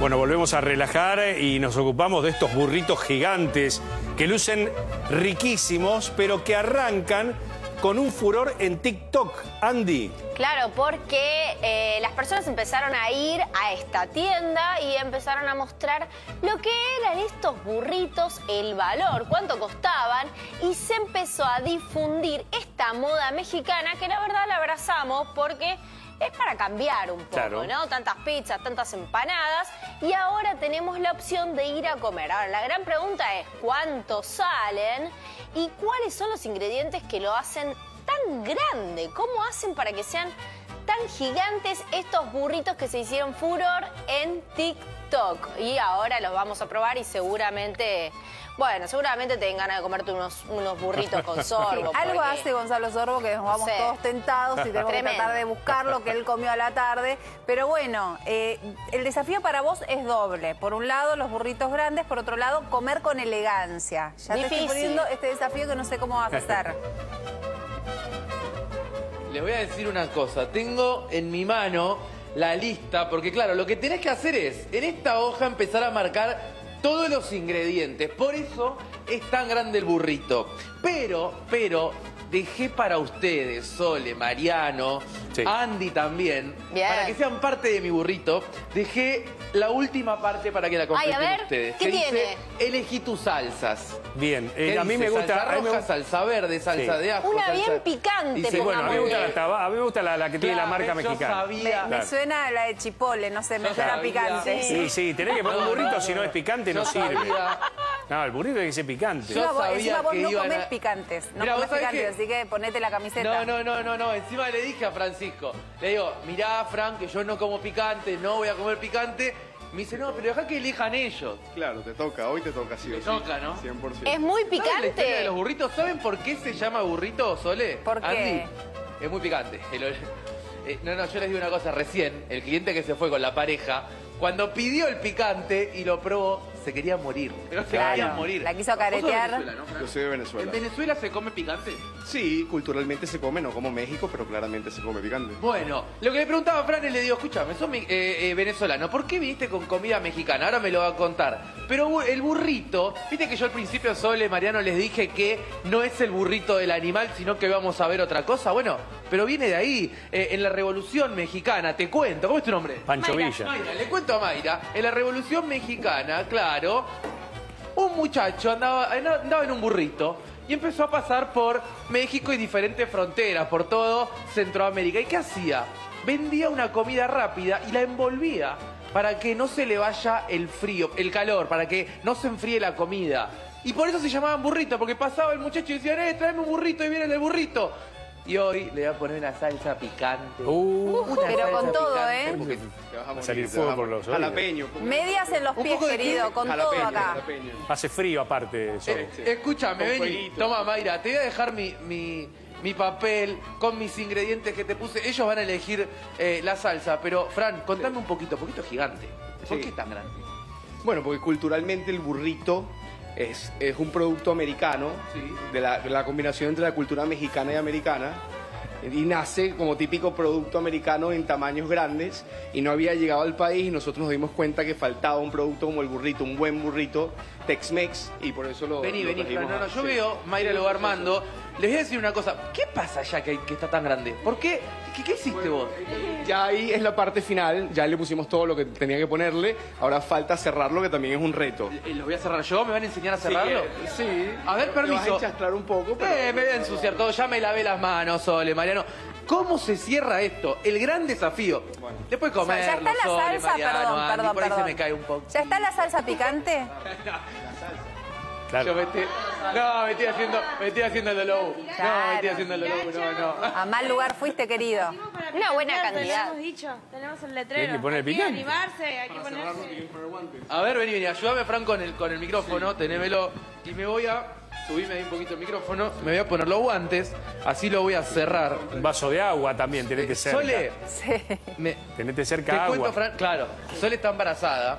Bueno, volvemos a relajar y nos ocupamos de estos burritos gigantes que lucen riquísimos, pero que arrancan con un furor en TikTok. Andy. Claro, porque eh, las personas empezaron a ir a esta tienda y empezaron a mostrar lo que eran estos burritos, el valor, cuánto costaban, y se empezó a difundir esta moda mexicana que la verdad la abrazamos porque es para cambiar un poco, Claro. ¿no? Tantas pizzas, tantas empanadas, y ahora tenemos la opción de ir a comer. Ahora, la gran pregunta es cuánto salen y cuáles son los ingredientes que lo hacen tan grande. ¿Cómo hacen para que sean tan gigantes estos burritos que se hicieron furor en TikTok? Y ahora los vamos a probar y seguramente, bueno, seguramente te den ganas de comerte unos, unos burritos con sorbo. Algo porque- hace Gonzalo Sorbo que nos vamos todos tentados y tenemos que tratar de buscar lo que él comió a la tarde. Pero bueno, eh, el desafío para vos es doble. Por un lado, los burritos grandes, por otro lado, comer con elegancia. Ya te Difícil. estoy poniendo este desafío que no sé cómo vas a hacer. Les voy a decir una cosa. Tengo en mi mano la lista, porque claro, lo que tenés que hacer es, en esta hoja, empezar a marcar todos los ingredientes. Por eso es tan grande el burrito. Pero, pero, dejé para ustedes, Sole, Mariano, Sí. Andy también, Bien. para que sean parte de mi burrito, dejé la última parte para que la completen Ay, a ver, ustedes. ¿qué que dice, tiene? elegí tus salsas. Bien, eh, ¿Qué a mí dice? me gusta... Salsa a roja, gusta- salsa verde, salsa Sí. de ajo. Una salsa- bien picante, Dice, Sí, bueno, a mí me gusta la, taba- a mí me gusta la, la que tiene la marca yo mexicana. Me, sabía. me Claro. suena la de Chipotle, no sé, me Yo suena sabía. picante. Sí, sí, tenés que poner un burrito, no, si no es picante no sirve. sabía. No, el burrito tiene que ser picante. Yo Encima vos, sabía encima vos que no iban comés a- picantes, no Mirá, comés sabés picantes, que- así que ponete la camiseta. No, no, no, no, no. Encima le dije a Francisco, le digo, mirá, Frank, que yo no como picante, no voy a comer picante. Me dice, no, pero deja que elijan ellos. Claro, te toca, hoy te toca, sí o sí. toca, ¿no? 100%. Es muy ¿Saben la historia de picante. los burritos? ¿Saben por qué se llama burrito, Sole? ¿Por qué? Andy, es muy picante. El ol- eh, no, no, yo les digo una cosa. Recién, el cliente que se fue con la pareja, cuando pidió el picante y lo probó, se quería morir. Pero se Claro, quería morir. la quiso Vos sos de caretear. Venezuela, ¿no, Fran? Yo soy de Venezuela. ¿En Venezuela se come picante? Sí, culturalmente se come, no como México, pero claramente se come picante. Bueno, lo que le preguntaba a Fran y le digo, escúchame, sos mi- eh, eh, venezolano, ¿por qué viniste con comida mexicana? Ahora me lo va a contar. Pero bu- el burrito, viste que yo al principio, Sole, Mariano, les dije que no es el burrito del animal, sino que vamos a ver otra cosa. Bueno, pero viene de ahí, eh, en la Revolución Mexicana, te cuento, ¿cómo es tu nombre? Pancho Mayra. Villa. Mayra, le cuento a Mayra, en la Revolución Mexicana, claro, un muchacho andaba, andaba en un burrito y empezó a pasar por México y diferentes fronteras, por todo Centroamérica. ¿Y qué hacía? Vendía una comida rápida y la envolvía para que no se le vaya el frío, el calor, para que no se enfríe la comida. Y por eso se llamaban burritos, porque pasaba el muchacho y decía, eh, tráeme un burrito y viene el burrito. Y hoy le voy a poner una salsa picante. Uh, Una pero salsa con todo, picante, ¿eh? porque- Te vas a morir, salir fuego por los oídos. Jalapeño. Medias en los Un pies, de qué? querido, con todo acá. jalapeño. hace frío aparte. Sol. Eh. Escúchame, fueguito. Toma, Mayra, te voy a dejar mi, mi, mi papel con mis ingredientes que te puse. Ellos van a elegir eh, la salsa, pero Fran, contame un poquito, poquito gigante. ¿Por Sí. qué tan grande? Bueno, porque culturalmente el burrito es, es un producto americano, Sí. de, la, de la combinación entre la cultura mexicana y americana, y nace como típico producto americano en tamaños grandes, y no había llegado al país, y nosotros nos dimos cuenta que faltaba un producto como el burrito, un buen burrito, Tex-Mex, y por eso lo Vení, lo vení. No, no, yo sí. veo, Mayra lo va armando. Les voy a decir una cosa. ¿Qué pasa ya que, que está tan grande? ¿Por qué? ¿Qué, qué hiciste vos? Ya ahí es la parte final, ya le pusimos todo lo que tenía que ponerle, ahora falta cerrarlo, que también es un reto. Eh, ¿Lo voy a cerrar yo? ¿Me van a enseñar a cerrarlo? Sí. A ver, Te vas a permiso. enchastrar un poco, pero... Eh, me voy a ensuciar todo, ya me lavé las manos, Sole, Mariano. ¿Cómo se cierra esto? El gran desafío. Después comerlo, ya está la Sole, salsa, Mariano, perdón, Andy, perdón, por ahí perdón. se me cae un poco. ¿Ya está la salsa picante? Yo me estoy... No, me estoy haciendo, me estoy haciendo el low. No, me estoy haciendo el low, no, no. A mal lugar fuiste, querido. Una buena cantidad. Tenemos dicho, tenemos el Hay letrero. que poner Hay que picante. animarse, hay que ponerse. A ver, vení, vení, ayúdame, Fran, con el, con el micrófono, tenémelo. Y me voy a... Subirme ahí un poquito el micrófono, me voy a poner los guantes, así lo voy a cerrar. Un vaso de agua también, tenete cerca. Sole, Sí. me, Tenete cerca Te agua. cuento, Fran, claro, Sol está embarazada.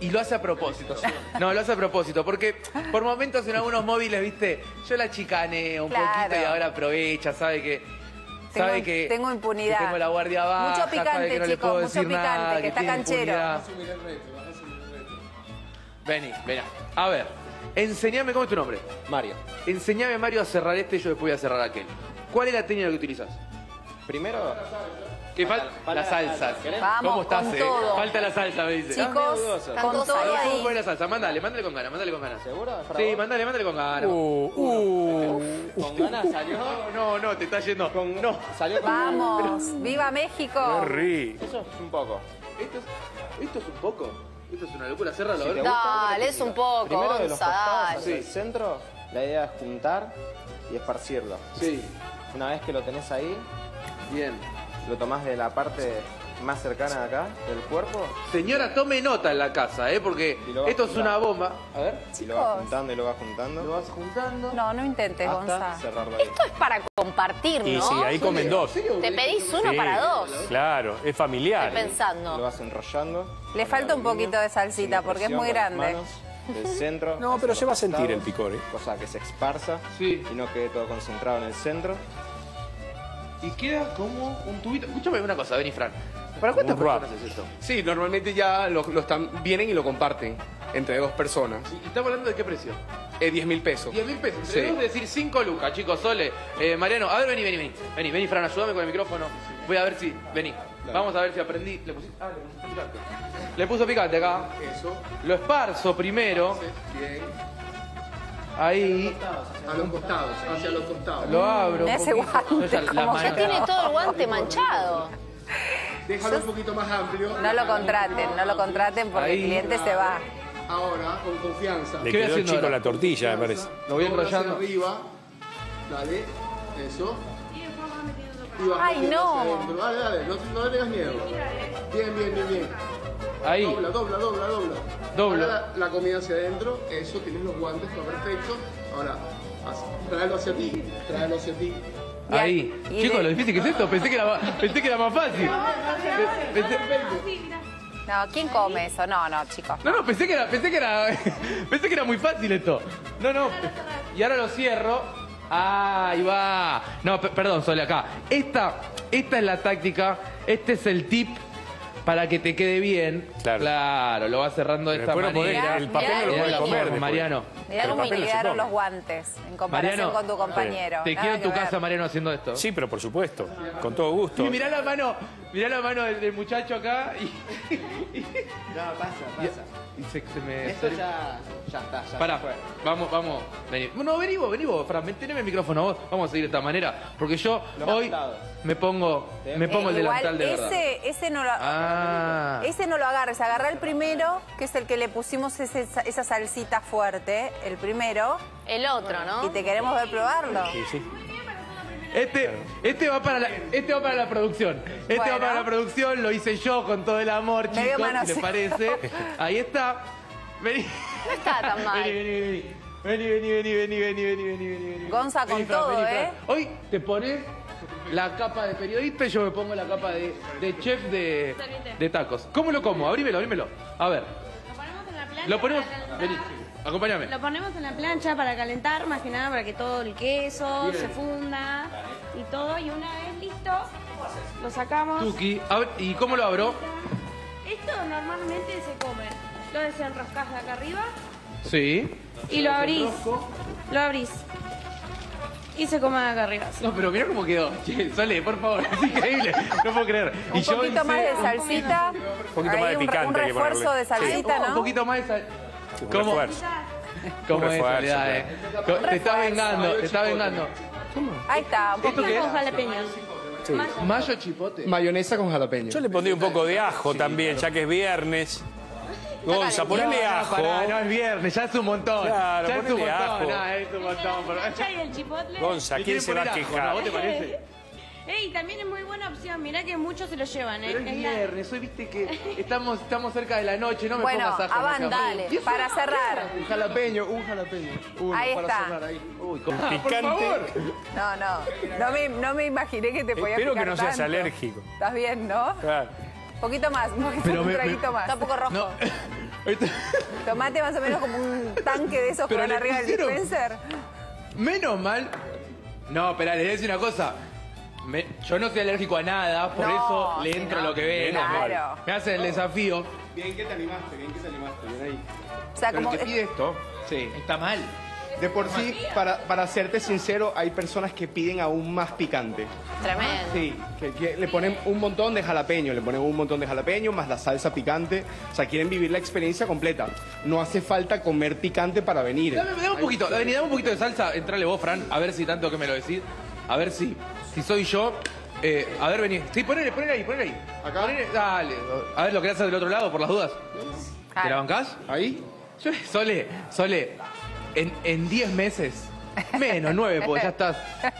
Y, lo hace a propósito. No, lo hace a propósito, porque por momentos en algunos móviles, viste, yo la chicaneo un Claro. poquito y ahora aprovecha, sabe que. Tengo- sabe que tengo impunidad. que tengo la guardia baja, Mucho picante, sabe que no le chicos, puedo mucho decir picante, nada, que está canchero. Vení, vení. A ver, enseñame, ¿cómo es tu nombre? Mario, Enseñame, Mario, a cerrar este y yo después voy a cerrar aquel. ¿Cuál es la técnica que utilizas? primero ¿Qué falta? falta La salsa. ¿Cómo estás, con eh? todo. Falta la salsa, me dice. Chicos, con todo salsa. ¿Cómo ahí. la salsa? Mándale, mándale con ganas, mándale con ganas. ¿Seguro? ¿Para Sí, vos? mándale, mándale con ganas. Uh, uh. Con ganas salió. No, no, no, te está yendo. Con, no, salió con Vamos, viva México. Qué rico. Eso es un poco. ¿Esto es, esto es un poco? Esto es una locura, cerralo. Si Dale, es un poco, Primero de los costados hacia el centro, la idea es juntar y esparcirlo. Sí, Una vez que lo tenés ahí, bien. Lo tomás de la parte más cercana de acá, del cuerpo, Señora, tome nota en la casa, ¿eh? Porque Y lo esto es una bomba. A ver. y lo vas juntando y lo vas juntando Lo vas juntando. No, no intentes, hasta Gonza. cerrarlo ahí. Esto es para compartir, Y ¿no? sí, ahí comen dos. Te pedís uno Sí, para dos. Claro, es familiar. Estoy Lo pensando. vas enrollando. Le falta un poquito de salsita porque es muy grande. del centro. No, pero se va a sentir el picor, ¿eh? Cosa que se esparza Sí. y no quede todo concentrado en el centro. Y queda como un tubito. Escúchame una cosa, vení, Fran. ¿Para cuántas un personas es esto? Sí, normalmente ya lo, lo están, vienen y lo comparten entre dos personas. ¿Y estamos hablando de qué precio? Es 10 mil pesos. 10 mil pesos. Sí. dos, decir 5 lucas, chicos. Sole, eh, Mariano, a ver, vení, vení, vení. Vení, vení, Fran, ayúdame con el micrófono. Voy a ver si. Vení. Vamos a ver si aprendí. ¿Le pusiste? Ah, le pusiste picante. Le puso picante acá. Eso. Lo esparzo primero. Bien. Ahí. A los costados, hacia los costados. Lo abro. Me un hace poquito. guante, como Ya tiene todo el guante manchado. Déjalo un poquito más amplio. No lo contraten, no lo contraten porque Ahí. el cliente se va. Ahora, con confianza. Le ¿Qué voy quedó haciendo chico ahora? la tortilla, me parece. Lo voy enrollando. arriba. Dale. Eso. Y Ay, no. Dale, dale. No, no le tengas miedo. Bien, bien, bien, bien. Ahí. Dobla, dobla, dobla, dobla. Doblo. Ahora la, la comida hacia adentro. Eso, tienes los guantes, está perfecto. Ahora, tráelo hacia ti. Tráelo hacia ti. Ahí. Y Chicos, de- lo difícil que es esto. Pensé que era, más- pensé que era más fácil. Pensé- No, ¿quién come eso? No, no, chicos. No, no, pensé que era, pensé que era, pensé que era muy fácil esto. No, no. Y ahora lo cierro. Ah, ahí va. No, pe- perdón, Sole, acá. Esta, esta es la táctica, este es el tip para que te quede bien. Claro. lo vas cerrando de Pero esta después no podés- manera. el papel Mirá, no lo mirá lo comer después. Mariano. Mirá cómo se quedaron los guantes en comparación Mariano, con tu compañero. Te Nada quedo en tu que ver. casa, Mariano, haciendo esto. Sí, pero por supuesto. Con todo gusto. Y mirá la mano, mirá la mano del, del muchacho acá y, No, pasa, pasa. y se, se me... Esto ya, ya está, ya Pará, fue. vamos, vamos. Vení. No, vení vos, vení vos, Fran, teneme el micrófono vos. Vamos a seguir de esta manera. Porque yo Los hoy me pongo, me pongo el Eh, delantal igual de verdad. ese, ese no lo, Ah. ese no lo agarres, agarra el primero, que es el que le pusimos ese- esa salsita fuerte, el primero, El otro, ¿no? y te queremos ver probarlo. Sí, sí. Este, este, va para la, este va para la producción. Este va para la producción, lo hice yo con todo el amor, chicos, si les parece. Ahí está. Vení. No está tan mal. Vení, vení, vení. Vení, vení, vení, vení, vení, vení, vení, vení. Gonza con todo, ¿eh? Hoy te pones la capa de periodista y yo me pongo la capa de, de chef de, de, tacos. ¿Cómo lo como? Abrímelo, abrímelo. A ver. Lo ponemos en la plancha. Lo ponemos. Vení acompáñame. Lo ponemos en la plancha para calentar, más que nada para que todo el queso se funda y todo. Y una vez listo, lo sacamos. Tuki. ¿y cómo lo abro? Esto normalmente se come. Lo desenroscás de acá arriba Sí. y lo abrís. Lo abrís. Y se come de acá arriba. No, pero mira cómo quedó. Che, Sole, por favor, es increíble. No puedo creer. Un poquito más de salsita. poquito ahí más de un, picante un que refuerzo ponerle. de salsita, Un ¿no? poquito más de sal. Un ¿Cómo? refuerzo. ¿Cómo Un es, refuerzo, Soledad, eh? Co- Te está refuerzo. vengando, te está vengando. Ahí está, un ¿Esto poquito. Con jalapeños. Mayo chipote. Mayonesa con jalapeño. Yo le pondría un poco de ajo también, ya que es viernes. Gonza, ponele No, no, ajo. pará, no es viernes, ya es un montón. Claro, ya es un ponele montón, ajo. no, es un montón. por- Mancha y el chipotle. Gonza, ¿Le ¿quién quieren se va a poner ajo, no? quejar? ¿Vos te parece? Ey, también es muy buena opción. Mirá que muchos se lo llevan, ¿eh? Pero es Es la- viernes, hoy viste que estamos, estamos cerca de la noche, no me Bueno, pongas ajo. dale. Para cerrar. Un jalapeño, un jalapeño. Uno Ahí para está. cerrar ahí. Uy, ¿cómo? Picante. Por favor. No, no. No me, no me imaginé que te podía Espero que no seas tanto. alérgico. Estás bien, ¿no? Claro. Un poquito más, un, poquito, Pero un me- me- traguito más. Está un poco rojo. No. Tomate más o menos como un tanque de esos que Pero van arriba del dispenser. Menos mal. No, espera, les voy a decir una cosa. Me- yo no soy alérgico a nada, por No, eso le entro no. lo que ve. Menos mal. Claro. Me hacen el desafío. Bien que te animaste, bien que te animaste, bien ahí. O sea, Pero como el que pide esto Sí. está mal. De por sí, para, para serte sincero, hay personas que piden aún más picante. Tremendo. Sí, que, que le ponen un montón de jalapeño, le ponen un montón de jalapeño más la salsa picante. O sea, quieren vivir la experiencia completa. No hace falta comer picante para venir. Dame, dame un poquito, dame, dame un poquito de salsa. Entrale vos, Fran, a ver si tanto que me lo decís. A ver si, si soy yo. Eh, a ver, vení. Sí, ponele, ponele ahí, ponele ahí. ¿Acá? Ponele, dale. A ver, lo querés hacer del otro lado, por las dudas. ¿Te la bancás? Ahí. Yo, Sole, Sole, en, en 10 meses, menos 9, porque ya estás,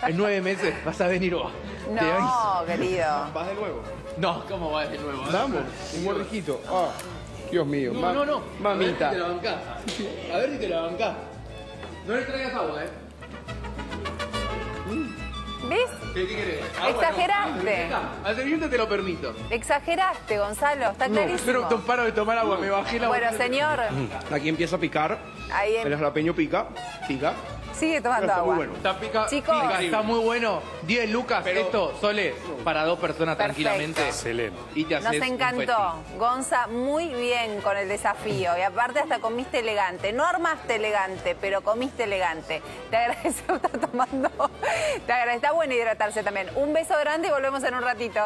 en 9 meses vas a venir vos. No, querido. Vas de nuevo. No, ¿cómo va de nuevo? Damos. Un mordijito. Ah, Dios mío. No, ma- no, no. Mamita. A ver si te la bancás. A ver si te la bancás. No le traigas agua, ¿eh? ¿Ves? ¿Qué, qué querés? Agua, Exageraste. Al serviente te lo permito. Exageraste, Gonzalo. Está No, clarísimo. pero no paro de tomar agua, me bajé la Bueno, señor, Aquí empieza a picar. ahí El em- jalapeño pica. Pica. Sigue tomando Está muy agua. bueno. Está pica, Chicos. pica, está muy bueno. 10 lucas, Pero- esto, Sole, para dos personas Perfecto. tranquilamente. Excelente. Y te Nos haces un encantó. festín. Gonza, muy bien con el desafío. Y aparte hasta comiste elegante. No armaste elegante, pero comiste elegante. Te agradecemos estar tomando. Te. Está bueno hidratarse también. Un beso grande y volvemos en un ratito.